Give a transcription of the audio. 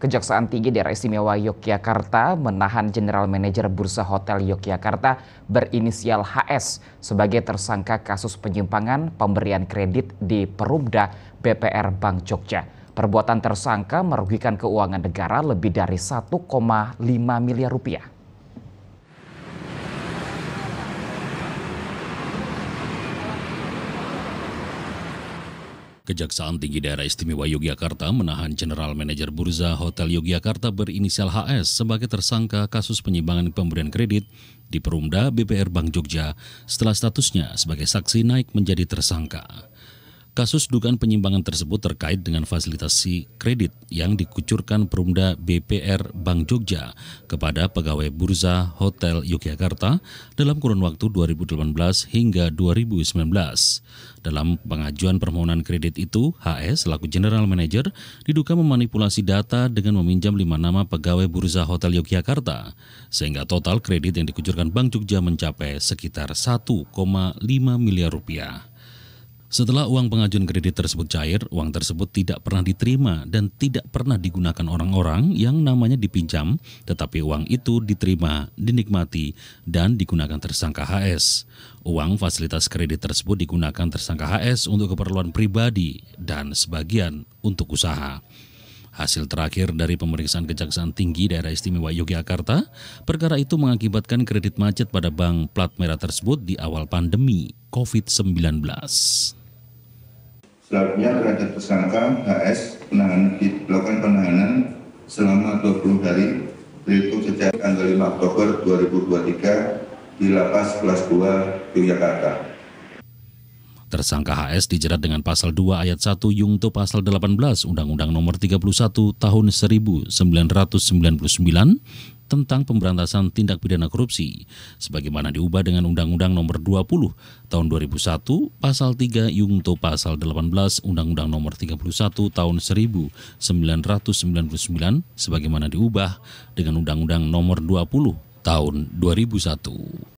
Kejaksaan Tinggi Daerah Istimewa Yogyakarta menahan General Manager Bursa Hotel Yogyakarta berinisial HS sebagai tersangka kasus penyimpangan pemberian kredit di Perumda BPR Bank Jogja. Perbuatan tersangka merugikan keuangan negara lebih dari 1,5 miliar rupiah. Kejaksaan Tinggi Daerah Istimewa Yogyakarta menahan General Manager Burza Hotel Yogyakarta berinisial HS sebagai tersangka kasus penyimpangan pemberian kredit di Perumda BPR Bank Jogja setelah statusnya sebagai saksi naik menjadi tersangka. Kasus dugaan penyimpangan tersebut terkait dengan fasilitasi kredit yang dikucurkan Perumda BPR Bank Jogja kepada pegawai Bursa Hotel Yogyakarta dalam kurun waktu 2018 hingga 2019. Dalam pengajuan permohonan kredit itu, HS selaku General Manager diduga memanipulasi data dengan meminjam lima nama pegawai Bursa Hotel Yogyakarta, sehingga total kredit yang dikucurkan Bank Jogja mencapai sekitar 1,5 miliar rupiah. Setelah uang pengajuan kredit tersebut cair, uang tersebut tidak pernah diterima dan tidak pernah digunakan orang-orang yang namanya dipinjam, tetapi uang itu diterima, dinikmati, dan digunakan tersangka HS. Uang fasilitas kredit tersebut digunakan tersangka HS untuk keperluan pribadi dan sebagian untuk usaha. Hasil terakhir dari pemeriksaan Kejaksaan Tinggi Daerah Istimewa Yogyakarta, perkara itu mengakibatkan kredit macet pada bank plat merah tersebut di awal pandemi COVID-19. Selanjutnya terhadap tersangka HS penahanan, dilakukan penahanan selama 20 hari berhitung sejak tanggal 5 Oktober 2023 di Lapas Kelas 2 Yogyakarta. Tersangka HS dijerat dengan pasal 2 ayat 1 Yungto pasal 18 Undang-Undang Nomor 31 Tahun 1999 tentang pemberantasan tindak pidana korupsi sebagaimana diubah dengan Undang-Undang Nomor 20 Tahun 2001 Pasal 3 Yungto Pasal 18 Undang-Undang Nomor 31 Tahun 1999 sebagaimana diubah dengan Undang-Undang Nomor 20 Tahun 2001.